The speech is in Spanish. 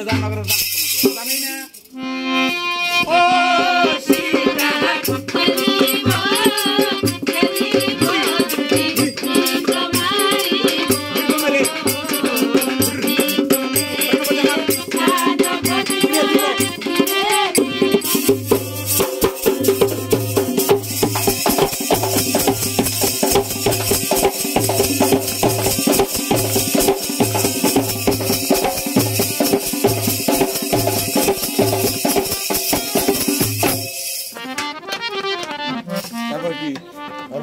Dile dama, dama. की। और